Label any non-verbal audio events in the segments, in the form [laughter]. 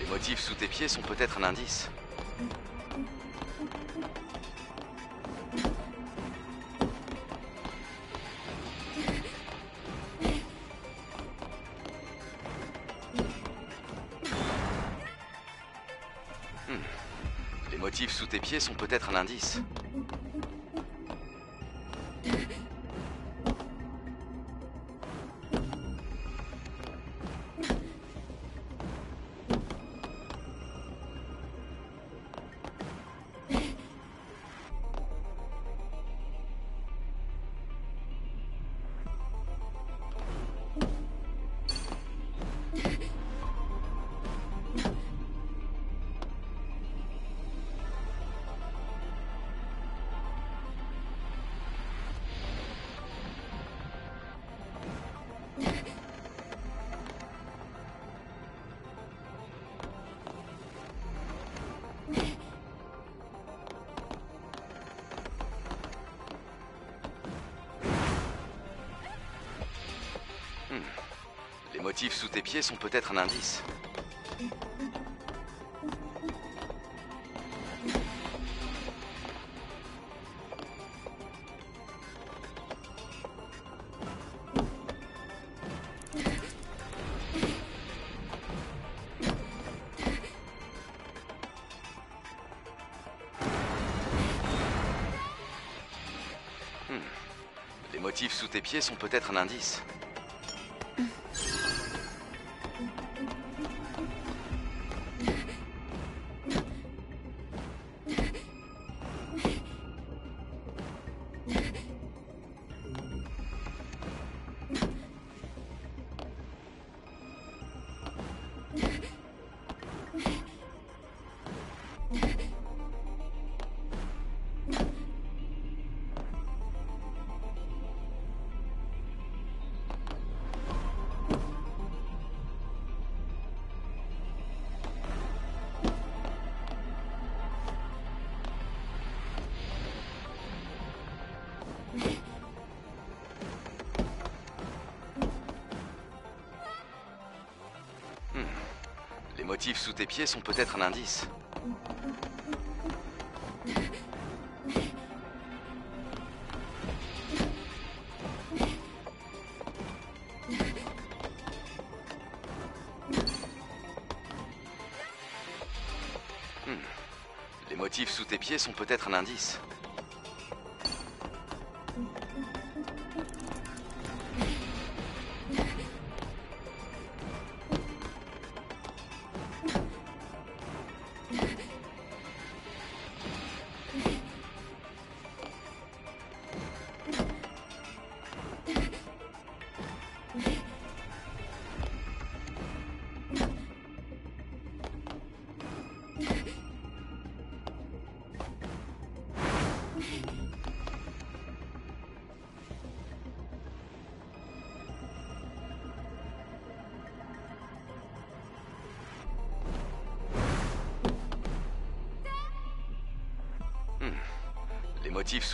Les motifs sous tes pieds sont peut-être un indice. Hmm. Les motifs sous tes pieds sont peut-être un indice. Sont peut-être un indice. Hmm. Les motifs sous tes pieds sont peut-être un indice. Motifs sous tes pieds sont peut-être un indice. Hmm. Les motifs sous tes pieds sont peut-être un indice.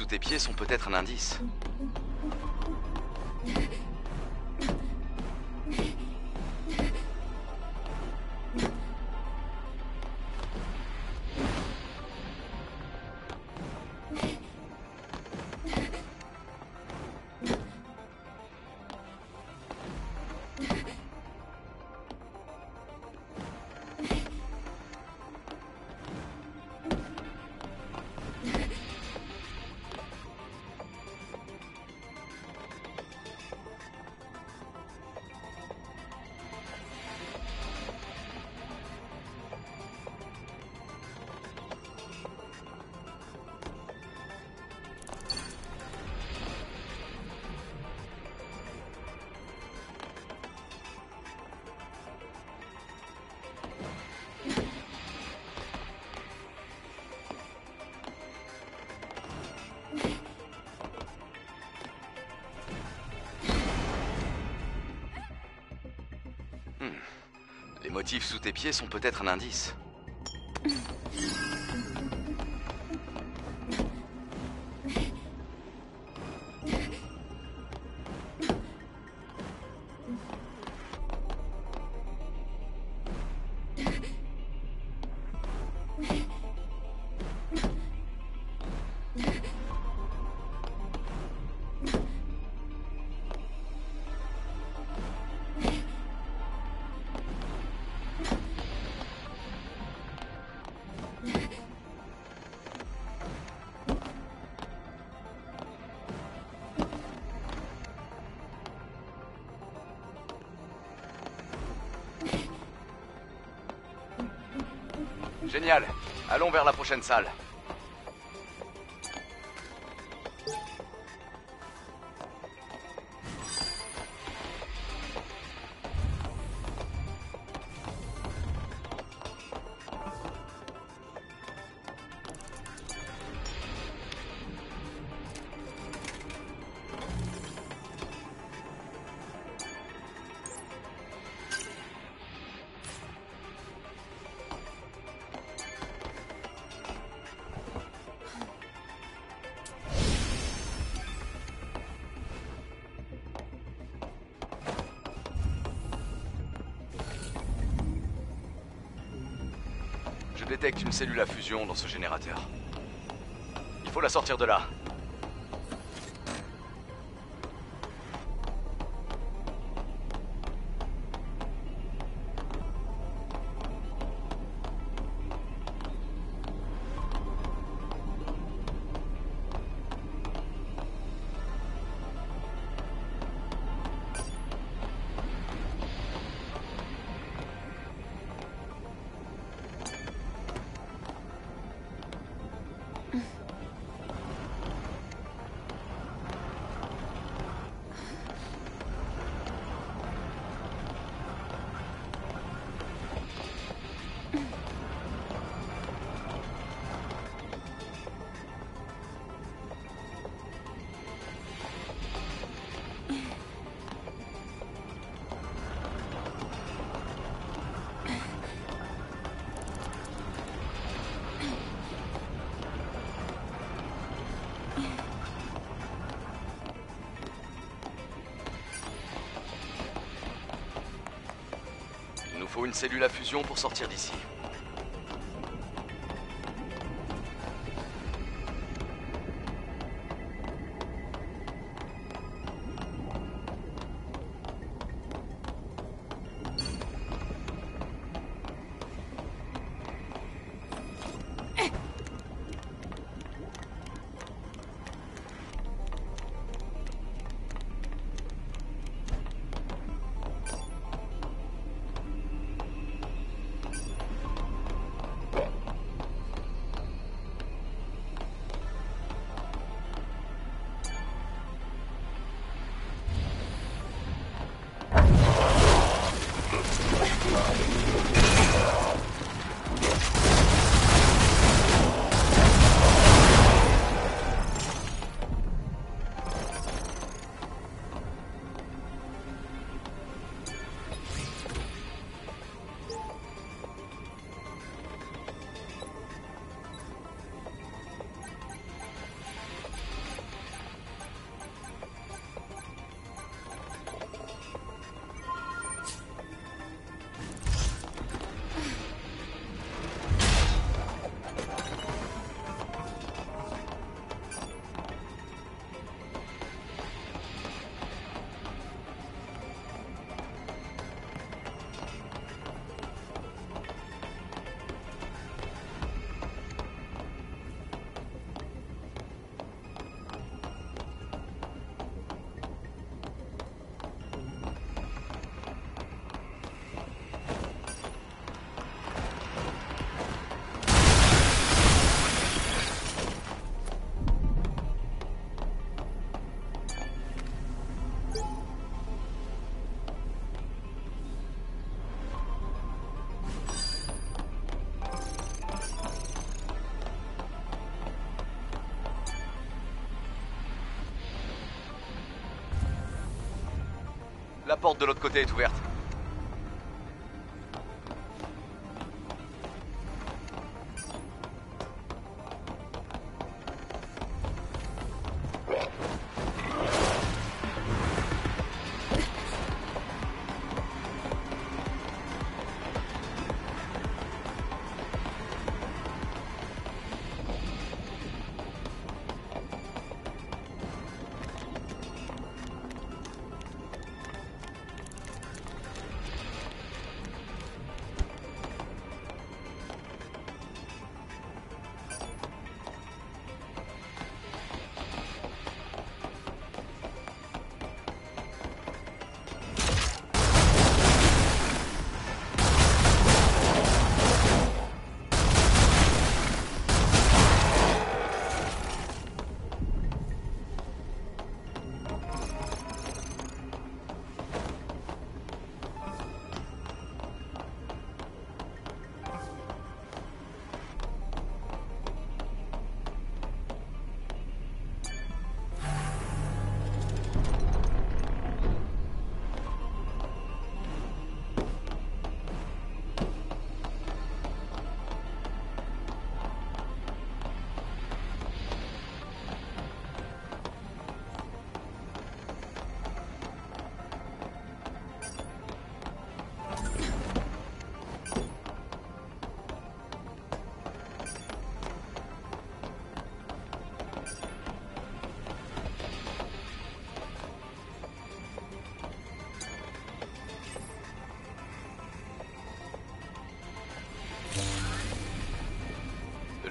Tes pieds sont peut-être un indice. Les motifs sous tes pieds sont peut-être un indice. Allons vers la prochaine salle. Détecte une cellule à fusion dans ce générateur. Il faut la sortir de là. Cellule à fusion pour sortir d'ici. La porte de l'autre côté est ouverte.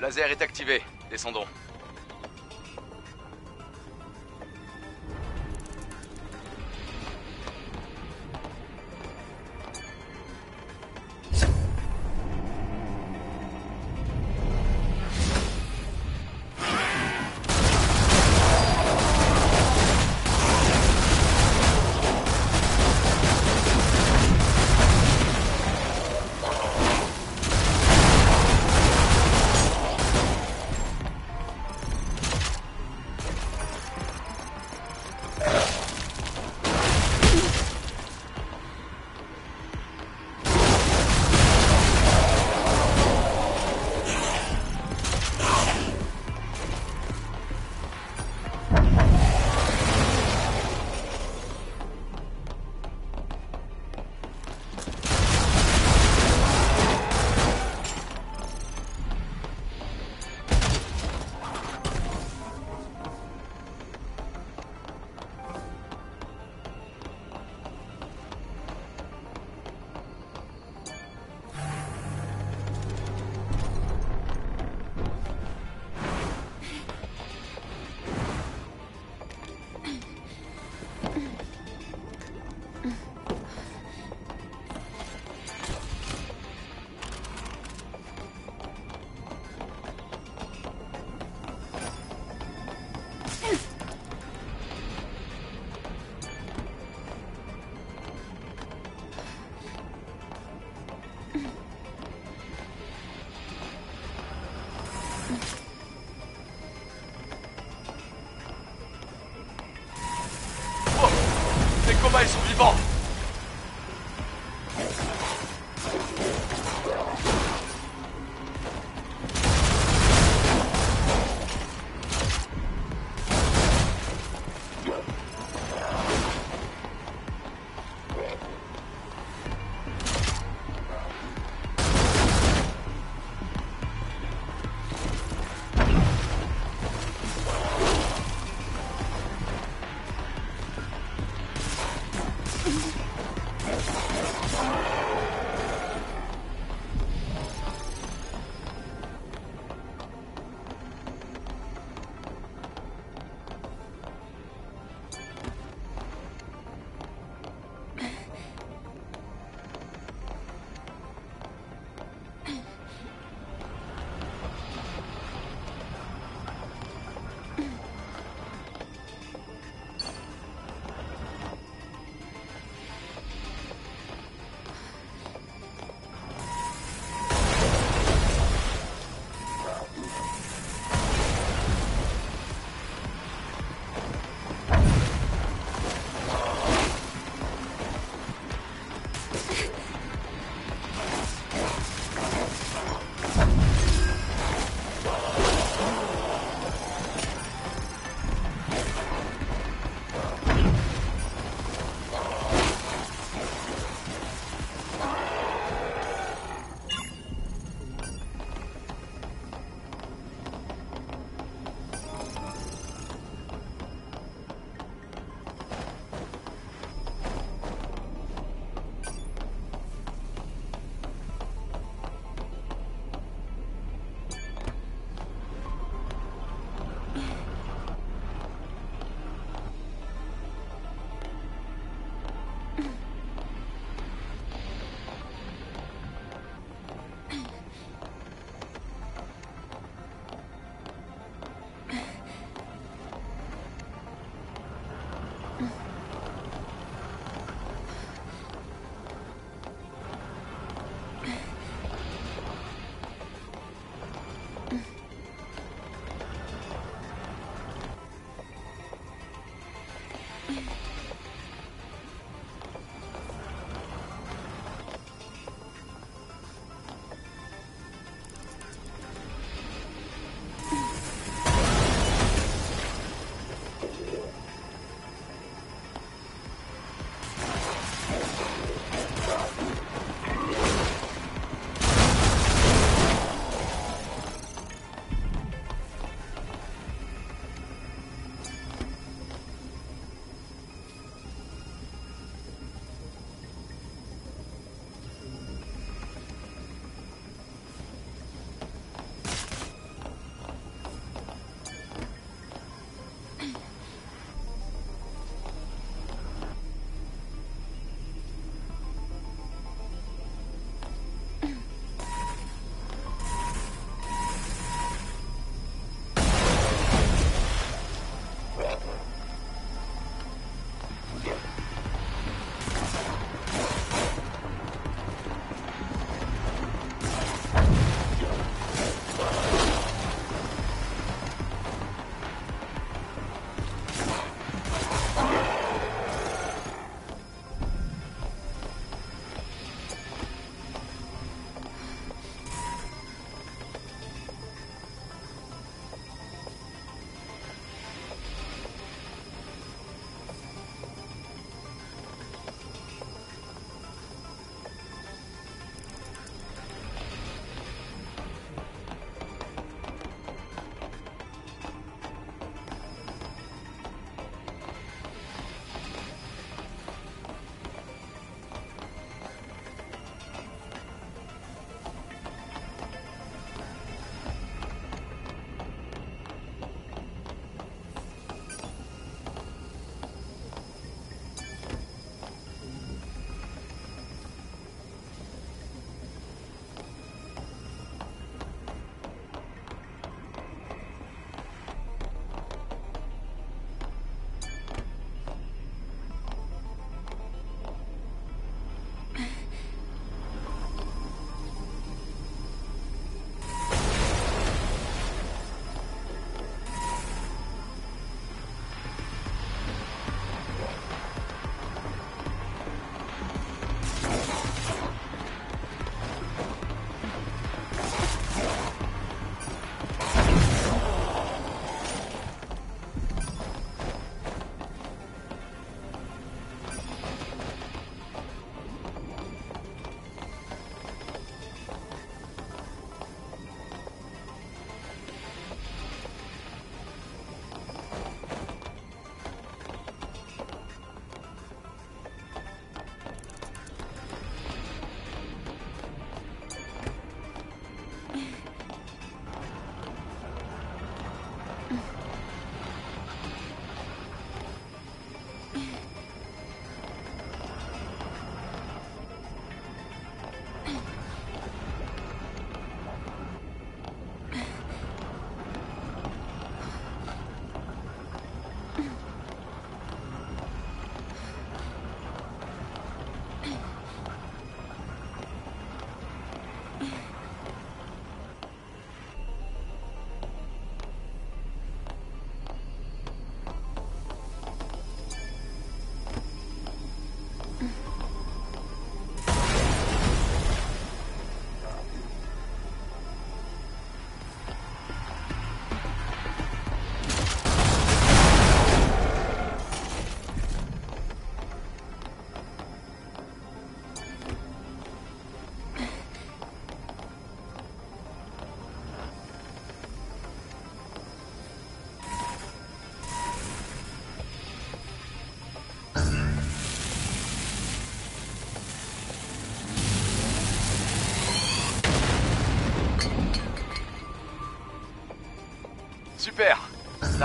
Laser est activé. Descendons.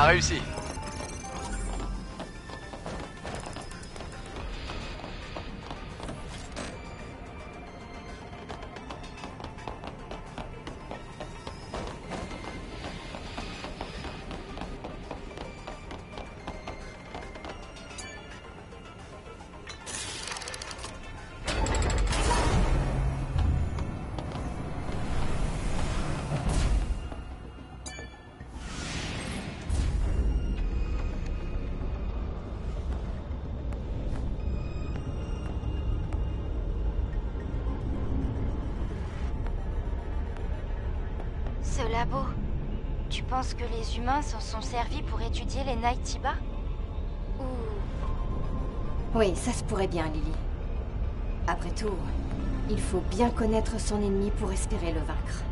T'as réussi. Les humains s'en sont servis pour étudier les Night Tiba Ou... Oui, ça se pourrait bien, Lily. Après tout, il faut bien connaître son ennemi pour espérer le vaincre.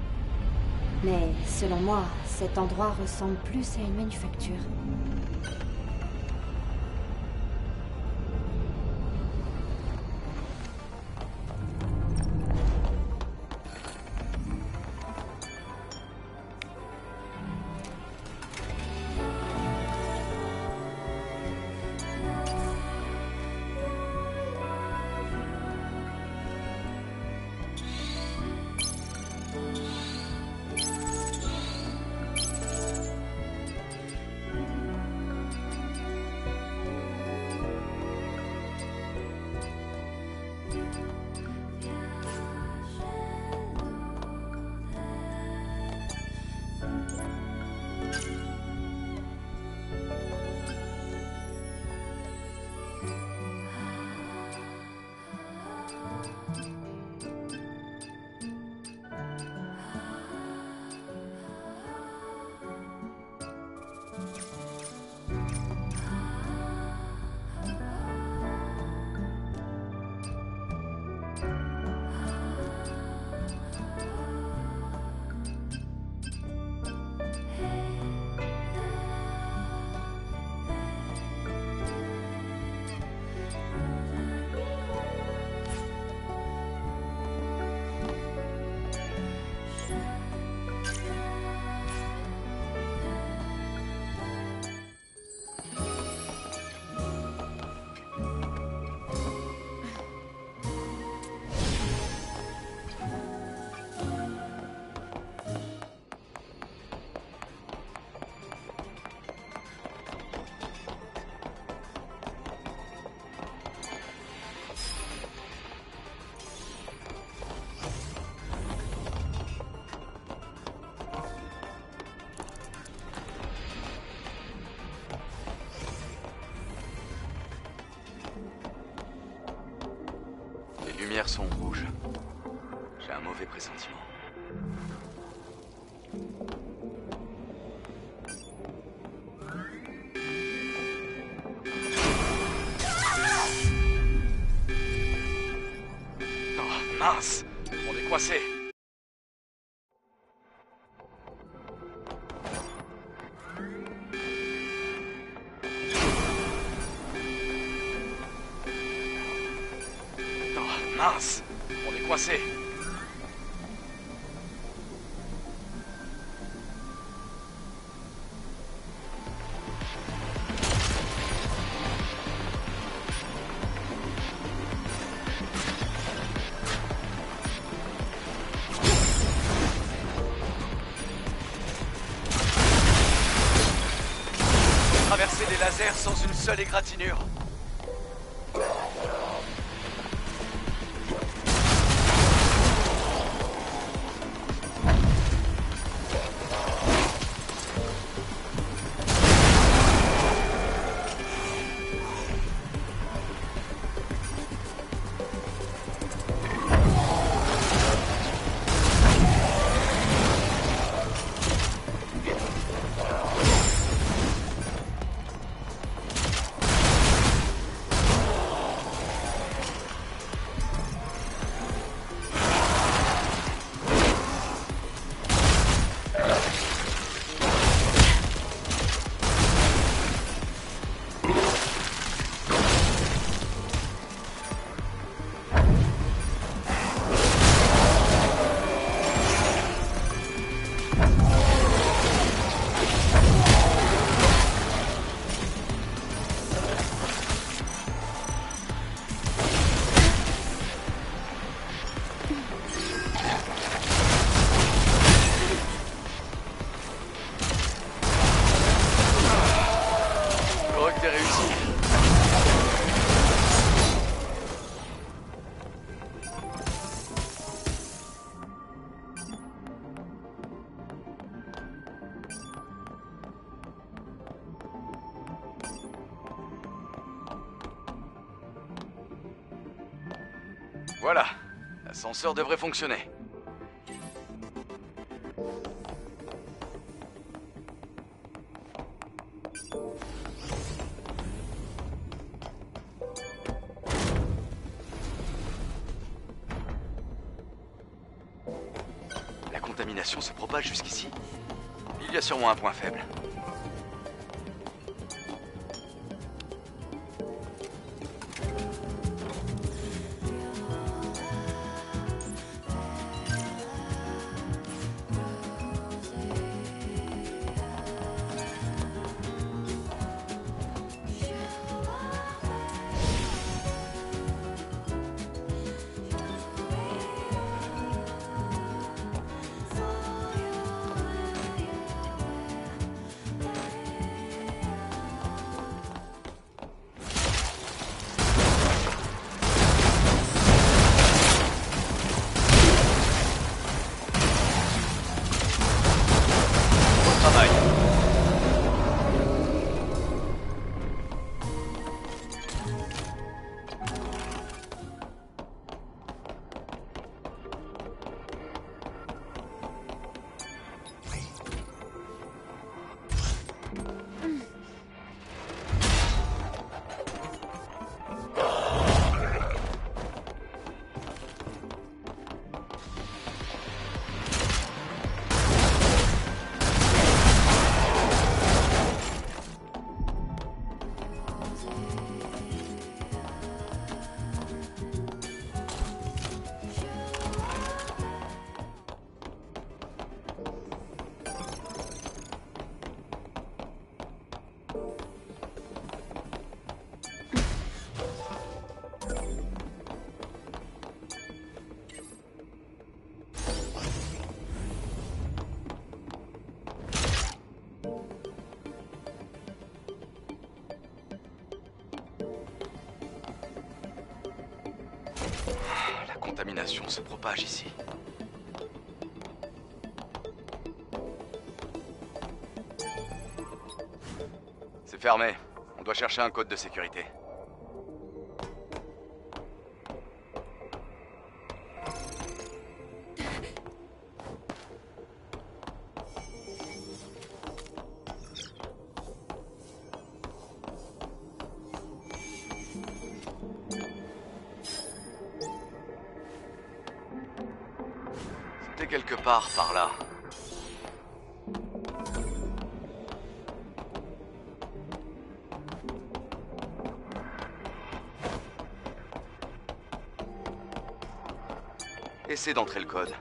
Mais selon moi, cet endroit ressemble plus à une manufacture. Sont rouges. J'ai un mauvais pressentiment. Oh, mince On est coincé sans une seule devrait fonctionner. La contamination se propage jusqu'ici. Il y a sûrement un point faible. Se propage ici. C'est fermé. On doit chercher un code de sécurité. D'entrer le code.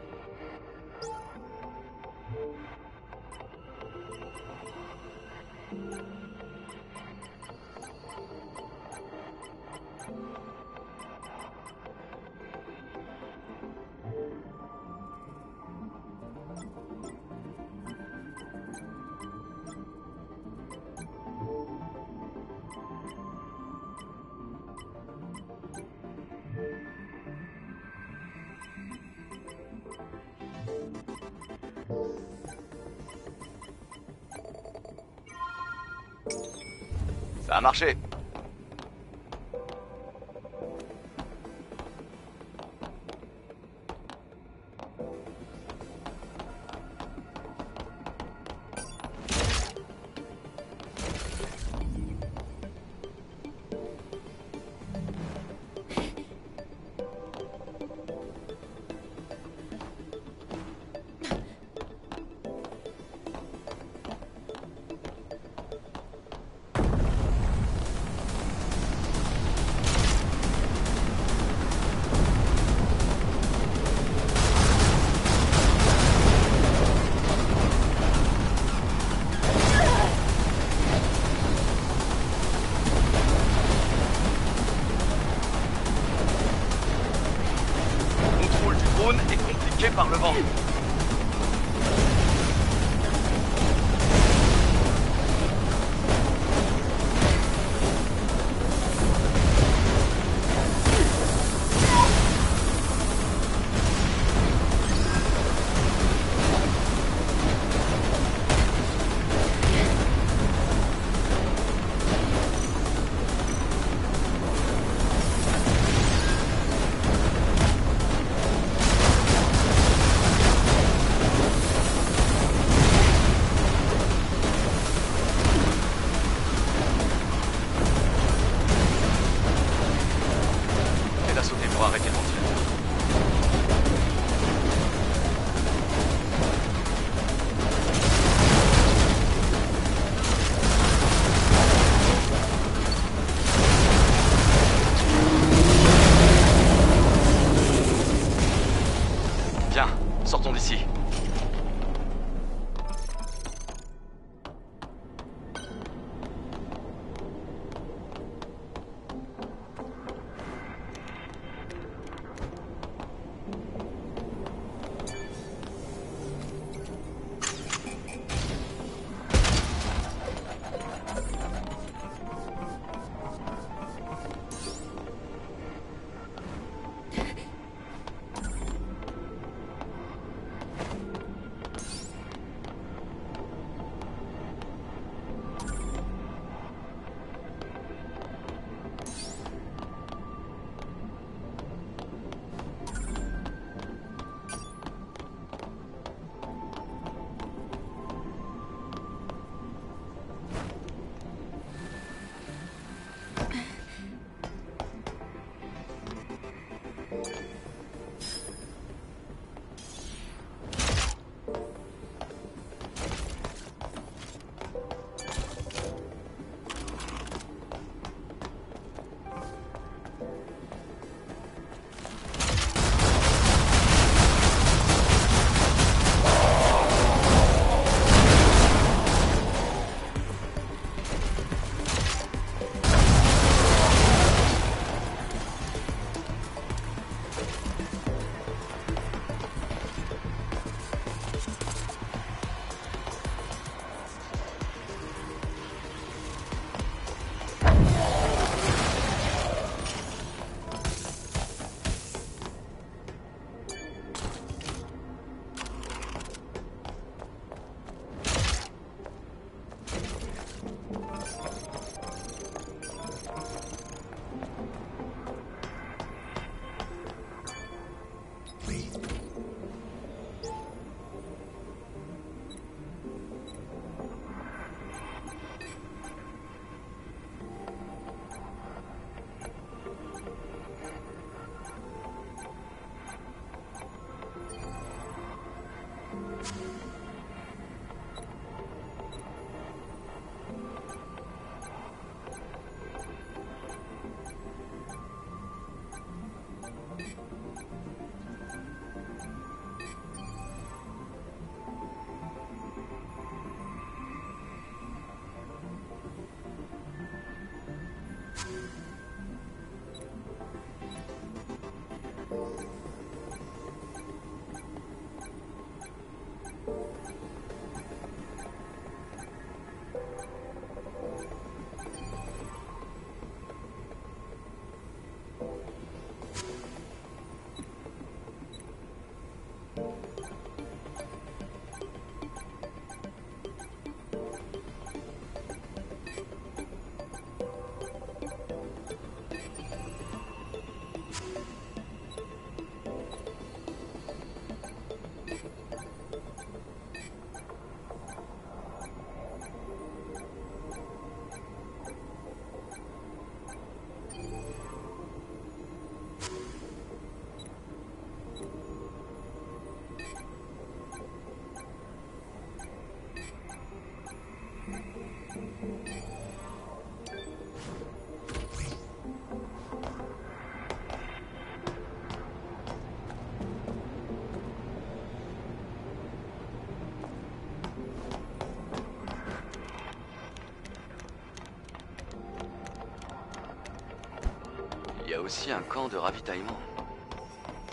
Aussi un camp de ravitaillement.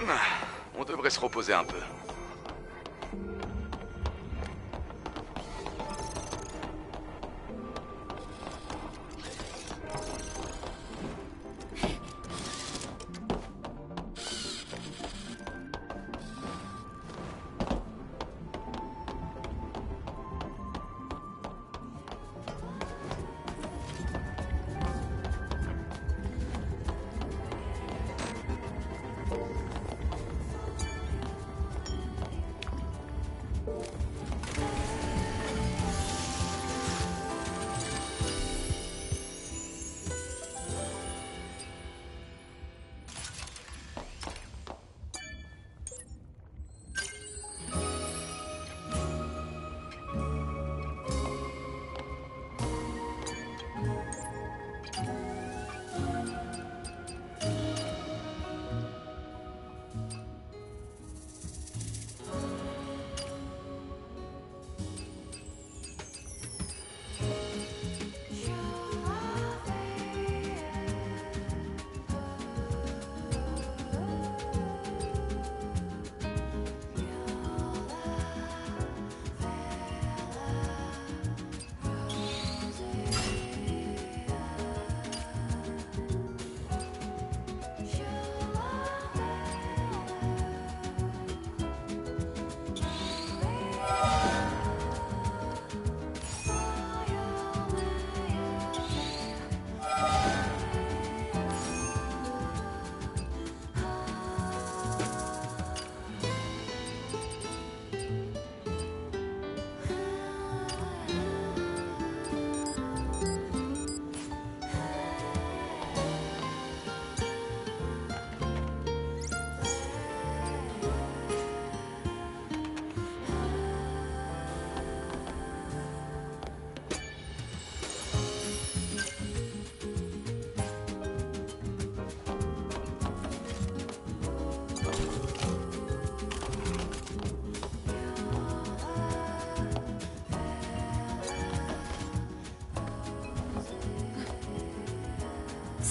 Ah, On devrait se reposer un peu.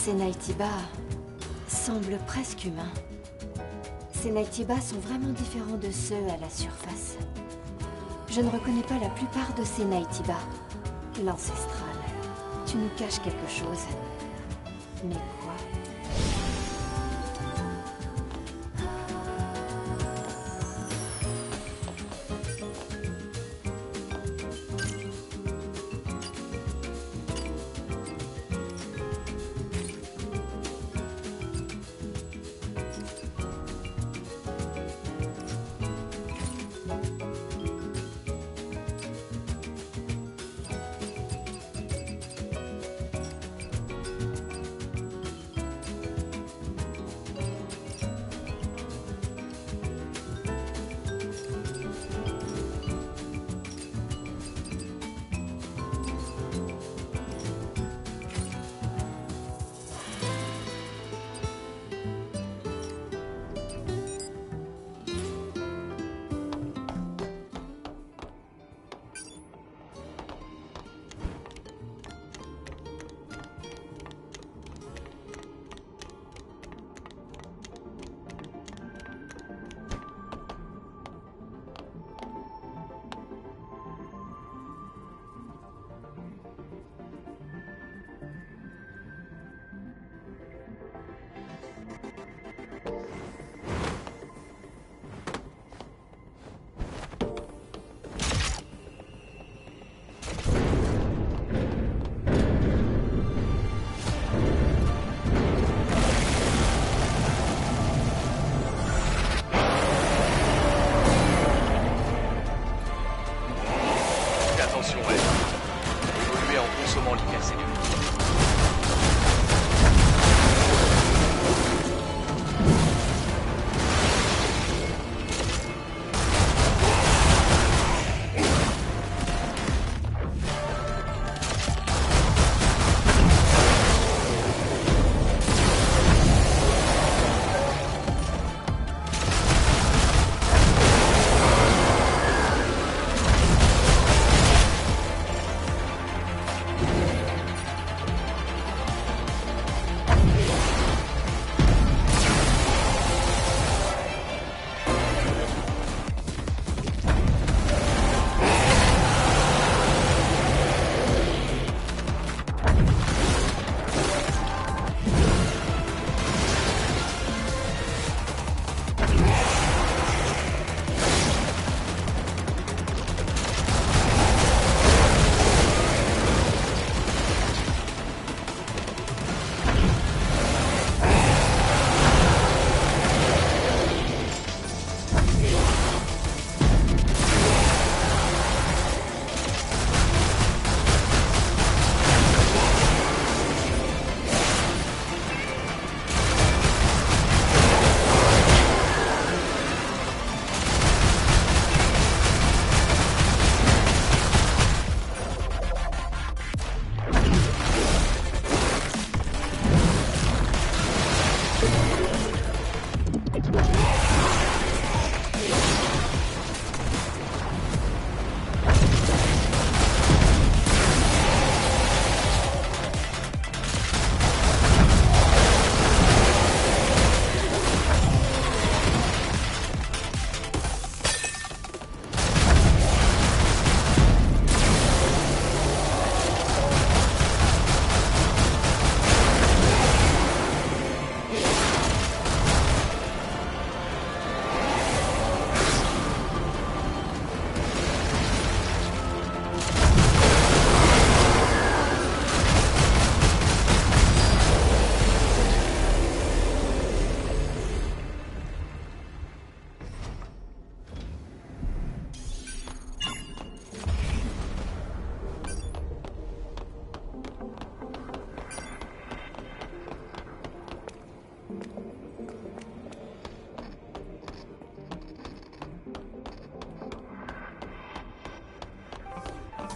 Ces Naitiba semblent presque humains. Ces Naitiba sont vraiment différents de ceux à la surface. Je ne reconnais pas la plupart de ces Naitiba. L'ancestral, tu nous caches quelque chose. Mais quoi?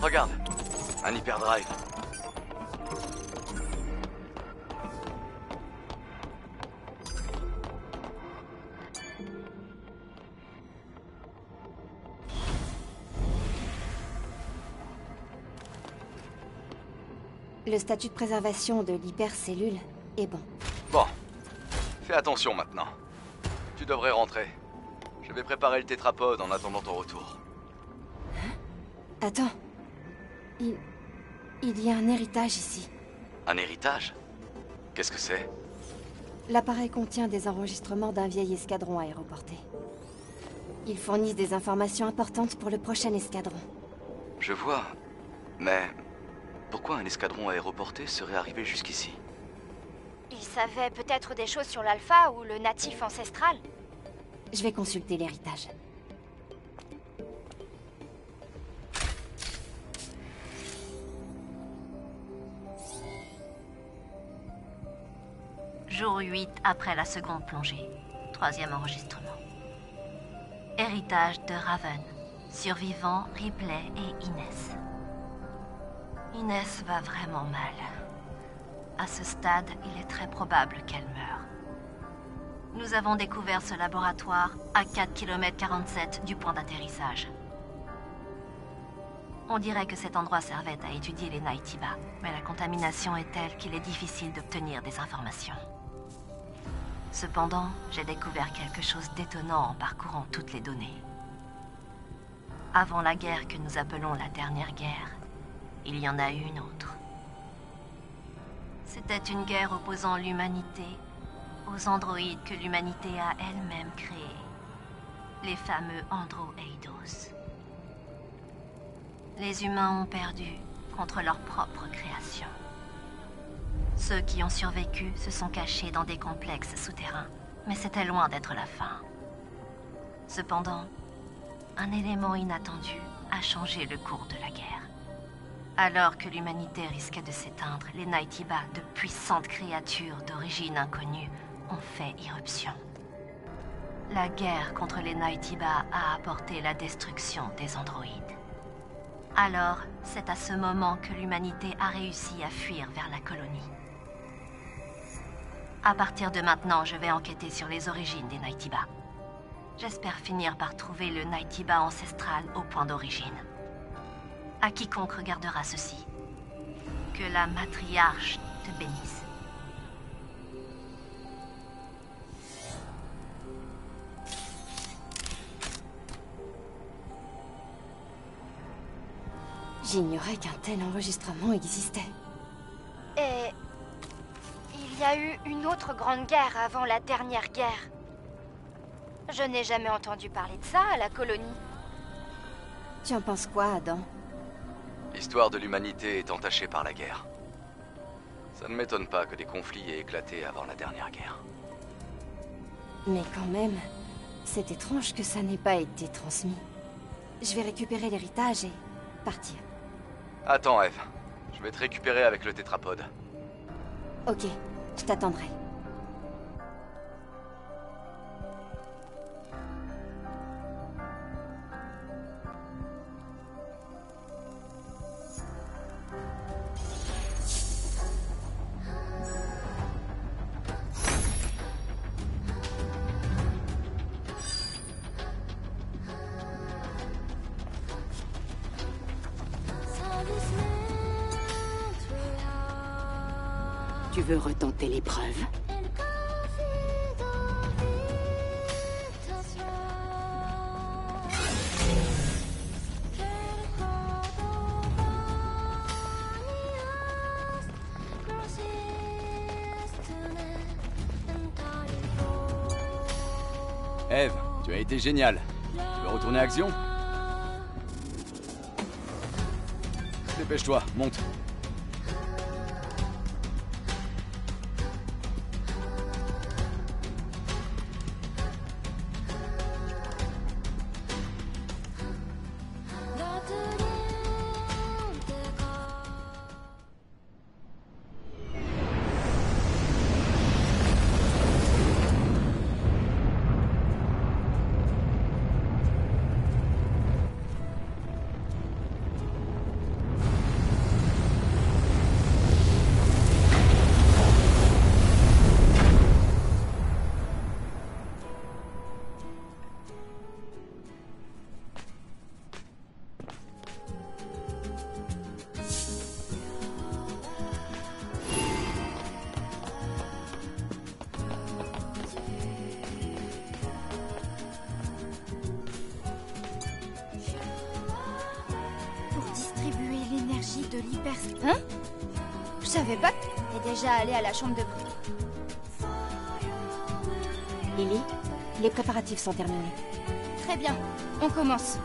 Regarde, un hyperdrive. Le statut de préservation de l'hypercellule est bon. Bon, fais attention maintenant. Tu devrais rentrer. Je vais préparer le tétrapode en attendant ton retour. Attends. Il... Y a un héritage ici. Un héritage? Qu'est-ce que c'est? L'appareil contient des enregistrements d'un vieil escadron aéroporté. Ils fournissent des informations importantes pour le prochain escadron. Je vois. Mais pourquoi un escadron aéroporté serait arrivé jusqu'ici? Il savait peut-être des choses sur l'alpha ou le natif ancestral Je vais consulter l'héritage. Jour 8 après la seconde plongée. Troisième enregistrement. Héritage de Raven. Survivants Ripley et Inès. Inès va vraiment mal. À ce stade, il est très probable qu'elle meure. Nous avons découvert ce laboratoire à 4 km 47 du point d'atterrissage. On dirait que cet endroit servait à étudier les Naitiba, mais la contamination est telle qu'il est difficile d'obtenir des informations. Cependant, j'ai découvert quelque chose d'étonnant en parcourant toutes les données. Avant la guerre que nous appelons la dernière guerre, il y en a eu une autre. C'était une guerre opposant l'humanité aux androïdes que l'humanité a elle-même créés. Les fameux Androeidos. Les humains ont perdu contre leur propre création. Ceux qui ont survécu se sont cachés dans des complexes souterrains, mais c'était loin d'être la fin. Cependant, un élément inattendu a changé le cours de la guerre. Alors que l'humanité risquait de s'éteindre, les Naitiba, de puissantes créatures d'origine inconnue, ont fait irruption. La guerre contre les Naitiba a apporté la destruction des androïdes. Alors, c'est à ce moment que l'humanité a réussi à fuir vers la colonie. À partir de maintenant, je vais enquêter sur les origines des Naitiba. J'espère finir par trouver le Naitiba ancestral au point d'origine. À quiconque regardera ceci, que la matriarche te bénisse. J'ignorais qu'un tel enregistrement existait. Et... Il y a eu une autre grande guerre avant la dernière guerre. Je n'ai jamais entendu parler de ça à la colonie. Tu en penses quoi, Adam? L'histoire de l'humanité est entachée par la guerre. Ça ne m'étonne pas que des conflits aient éclaté avant la dernière guerre. Mais quand même, c'est étrange que ça n'ait pas été transmis. Je vais récupérer l'héritage et partir. Attends, Eve. Je vais te récupérer avec le tétrapode. Ok, je t'attendrai. Tu veux retenter l'épreuve Eve, tu as été génial. Tu veux retourner à Action Dépêche-toi, monte. Sont terminés. Très bien, on commence.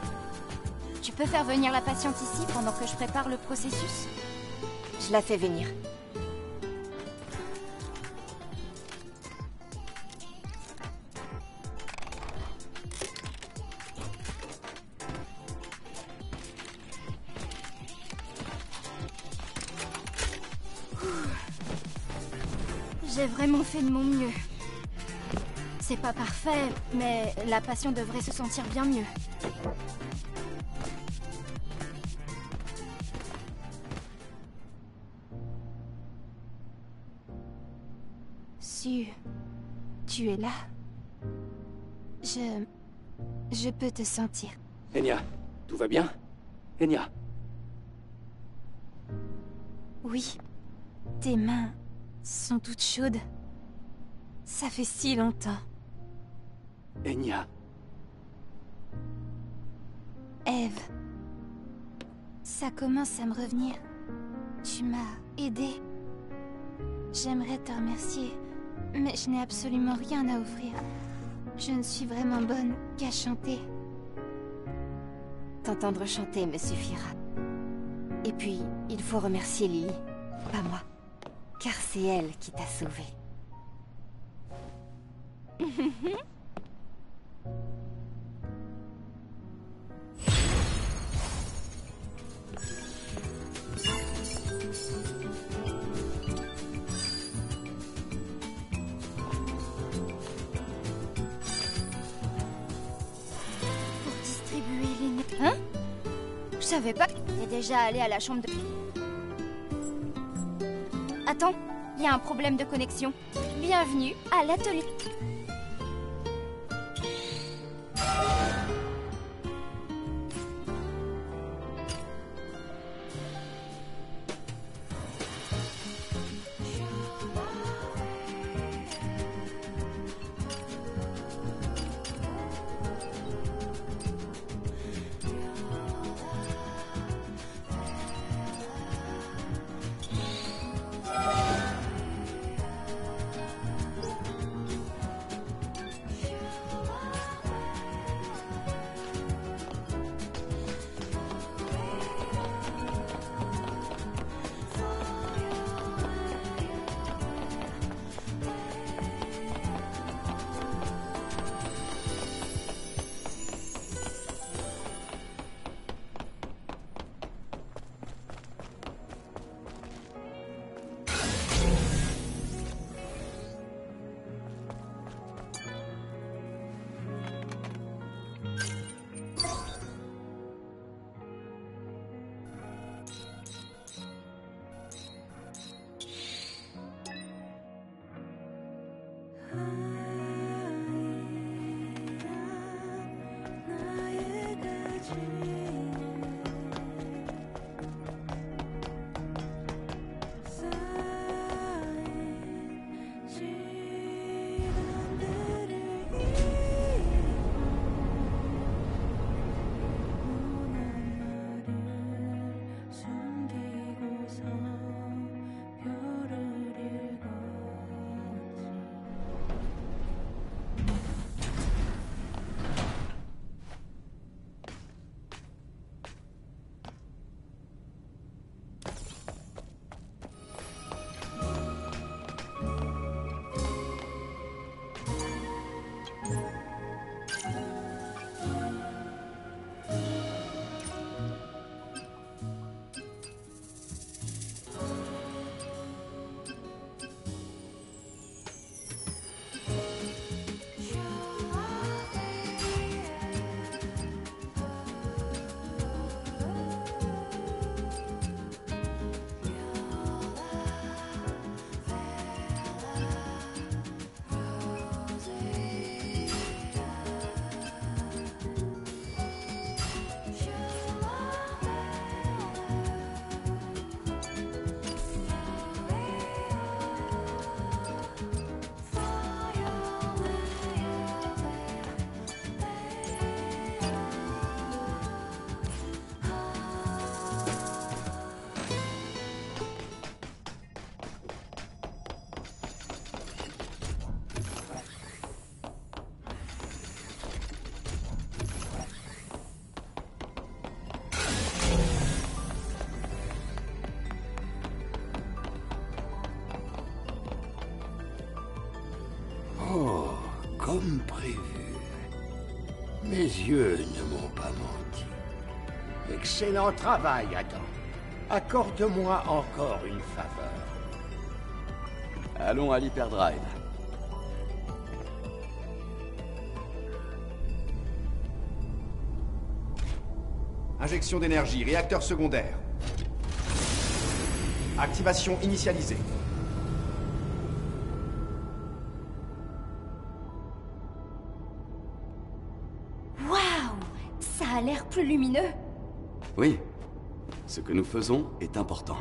Tu peux faire venir la patiente ici pendant que je prépare le processus? Je la fais venir. J'ai vraiment fait de mon mieux. Pas parfait, mais la patiente devrait se sentir bien mieux. Su, tu es là. Je... Je peux te sentir. Enya, tout va bien? Enya, Oui. Tes mains sont toutes chaudes. Ça fait si longtemps. Enya, Eve. Ça commence à me revenir. Tu m'as aidé. J'aimerais te remercier, mais je n'ai absolument rien à offrir. Je ne suis vraiment bonne qu'à chanter. T'entendre chanter me suffira. Et puis, il faut remercier Lily, pas moi. Car c'est elle qui t'a sauvé. [laughs] Hein? Je savais pas. T'es déjà allé à la chambre de... Attends, il y a un problème de connexion. Bienvenue à l'atelier. Yeah. Yeux ne m'ont pas menti. Excellent travail, Adam. Accorde-moi encore une faveur. Allons à l'hyperdrive. Injection d'énergie, réacteur secondaire. Activation initialisée. Oui. Ce que nous faisons est important.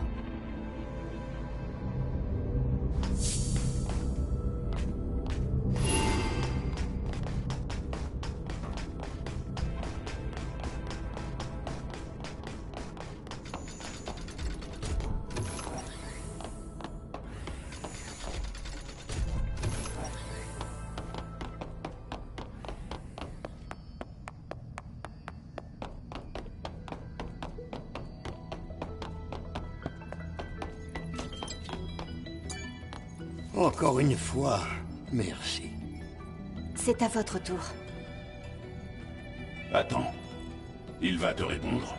À votre tour. Attends. Il va te répondre.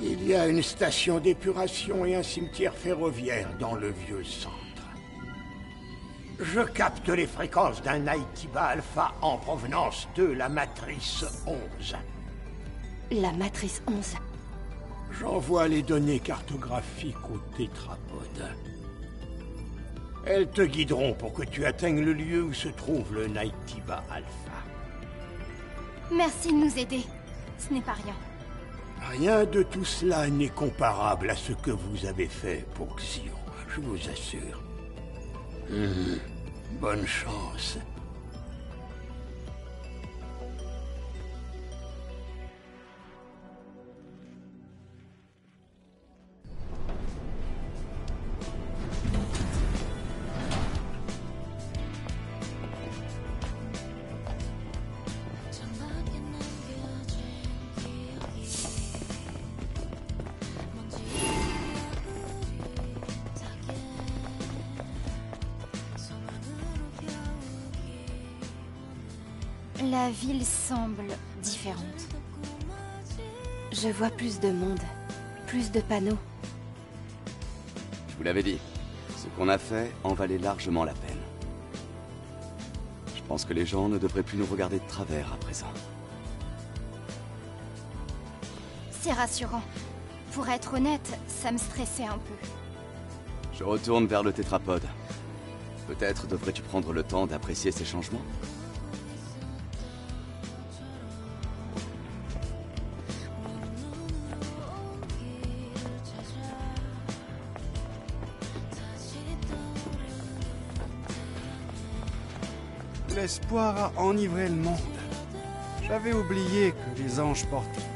Il y a une station d'épuration et un cimetière ferroviaire dans le vieux centre. Je capte les fréquences d'un Aitiba Alpha en provenance de la matrice 11. La matrice 11. J'envoie les données cartographiques au tétrapode. Elles te guideront pour que tu atteignes le lieu où se trouve le Naitiba Alpha. Merci de nous aider. Ce n'est pas rien. Rien de tout cela n'est comparable à ce que vous avez fait pour Xion, je vous assure. Hum, bonne chance. Vois plus de monde, plus de panneaux. Je vous l'avais dit. Ce qu'on a fait en valait largement la peine. Je pense que les gens ne devraient plus nous regarder de travers à présent. C'est rassurant. Pour être honnête, ça me stressait un peu. Je retourne vers le tétrapode. Peut-être devrais-tu prendre le temps d'apprécier ces changements? L'espoir a enivré le monde. J'avais oublié que les anges portent.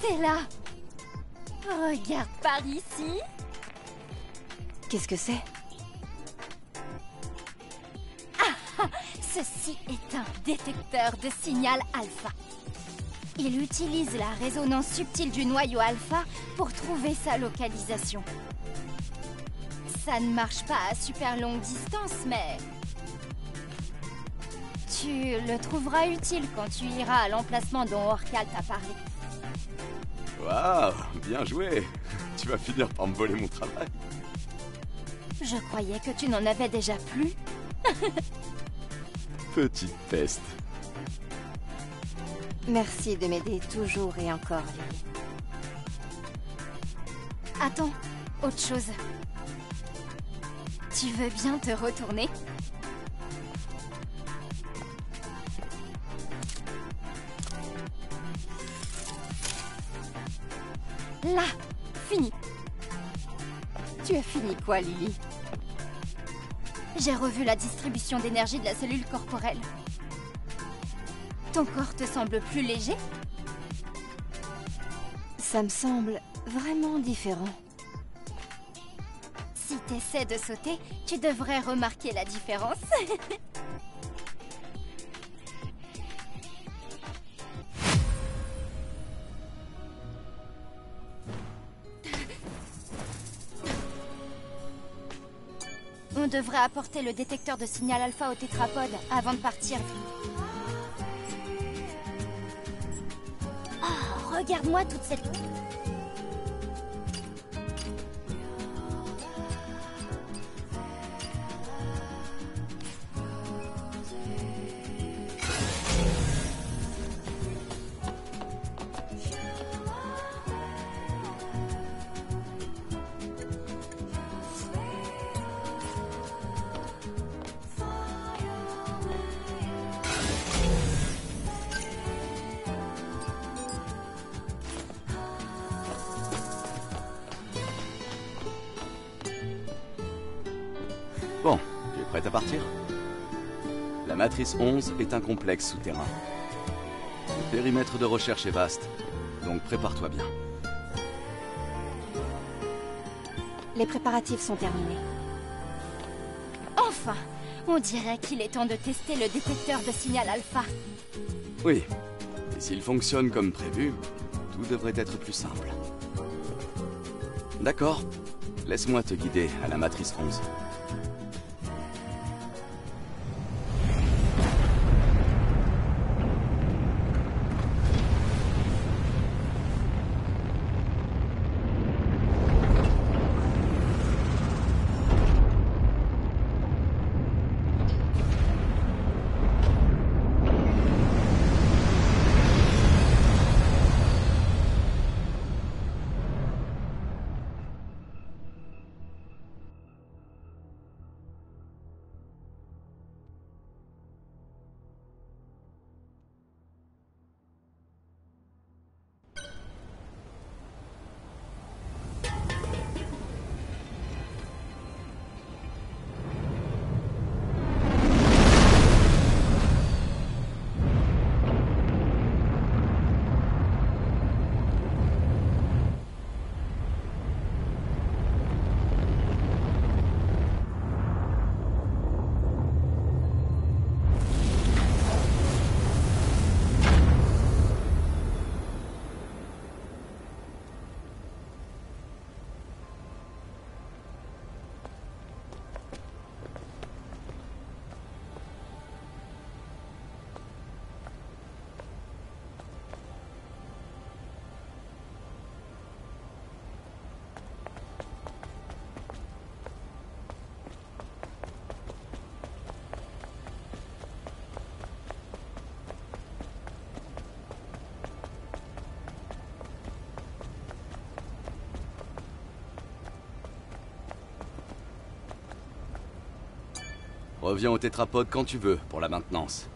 T'es là Regarde par ici Qu'est-ce que c'est? Ceci est un détecteur de signal alpha. Il utilise la résonance subtile du noyau alpha pour trouver sa localisation. Ça ne marche pas à super longue distance, mais... Tu le trouveras utile quand tu iras à l'emplacement dont Orcal t'a parlé. Waouh, bien joué. Tu vas finir par me voler mon travail. Je croyais que tu n'en avais déjà plus. [laughs] Petite peste. Merci de m'aider toujours et encore, Lily. Attends, autre chose. Tu veux bien te retourner? Quoi, Lily J'ai revu la distribution d'énergie de la cellule corporelle. Ton corps te semble plus léger? Ça me semble vraiment différent. Si t'essaies de sauter, tu devrais remarquer la différence. [laughs] On devrait apporter le détecteur de signal alpha au tétrapode avant de partir. Oh, regarde-moi toute cette... Matrice 11 est un complexe souterrain. Le périmètre de recherche est vaste, donc prépare-toi bien. Les préparatifs sont terminés. Enfin On dirait qu'il est temps de tester le détecteur de signal alpha. Oui, et s'il fonctionne comme prévu, tout devrait être plus simple. D'accord, laisse-moi te guider à la Matrice 11. Reviens au tétrapode quand tu veux pour la maintenance.